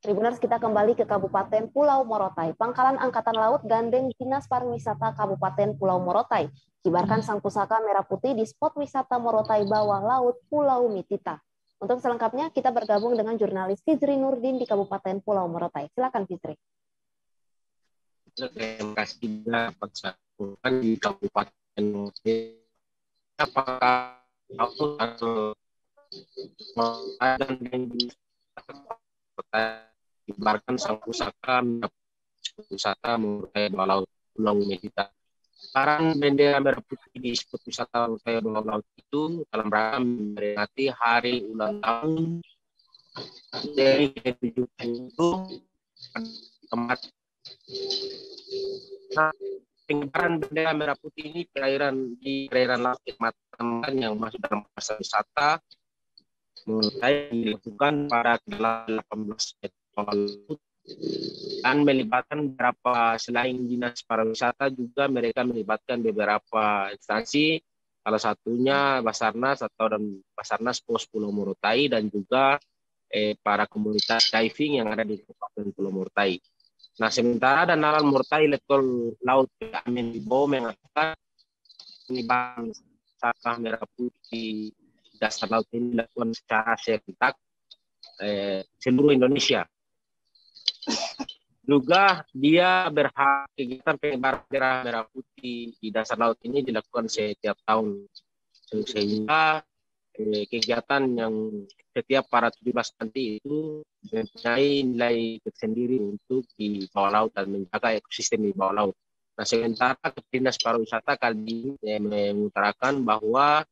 Tribuners kita kembali ke Kabupaten Pulau Morotai. Pangkalan Angkatan Laut gandeng Dinas Pariwisata Kabupaten Pulau Morotai. Kibarkan sang pusaka merah putih di spot wisata Morotai bawah laut Pulau Mitita. Untuk selengkapnya kita bergabung dengan jurnalis Fitri Nurdin di Kabupaten Pulau Morotai. Silakan Fitri. Terima kasih di Kabupaten Morotai. Dibarkan sang pusaka wisata mengurai bawah Pulau Medita. Sekarang bendera merah putih di spot wisata mengurai bawah laut itu dalam rangka memperingati hari ulang tahun dari ketujuh itu tempat nah, pengibaran bendera merah putih ini perairan di perairan laut Kecamatan yang masuk dalam masa wisata mulai dilakukan pada 18 dan melibatkan beberapa selain dinas pariwisata juga mereka melibatkan beberapa instansi salah satunya Basarnas atau dan Basarnas Pos Pulau Morotai dan juga eh, para komunitas diving yang ada di Kabupaten Pulau Morotai. Nah sementara dan Alan Morotai Letkol Laut Amin Bibo mengatakan penyebaran sampah merah putih dasar laut ini dilakukan secara serentak eh, seluruh Indonesia juga dia berhak kegiatan pengibaran bendera merah putih di dasar laut ini dilakukan setiap tahun sehingga eh, kegiatan yang setiap para 17 nanti itu mempunyai nilai tersendiri untuk di bawah laut dan menjaga ekosistem di bawah laut. Nah, sementara Dinas Pariwisata kali ini eh, mengutarakan bahwa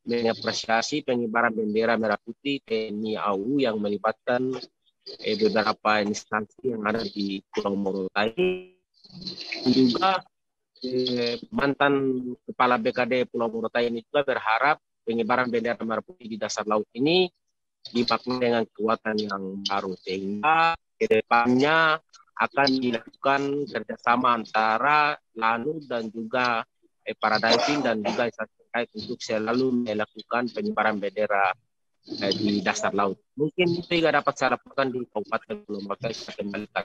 mengapresiasi pengibaran bendera merah putih TNI AU yang melibatkan eh, beberapa instansi yang ada di Pulau Morotai juga eh, mantan kepala BKD Pulau Morotai ini juga berharap pengibaran bendera merah putih di dasar laut ini dimaknai dengan kekuatan yang baru sehingga ke depannya akan dilakukan kerjasama antara LANU dan juga eh, para diving dan juga instansi terkait untuk selalu melakukan penyebaran bendera eh, di dasar laut. Mungkin itu juga dapat saya lakukan di Kabupaten Pulau Maka saya kembalikan.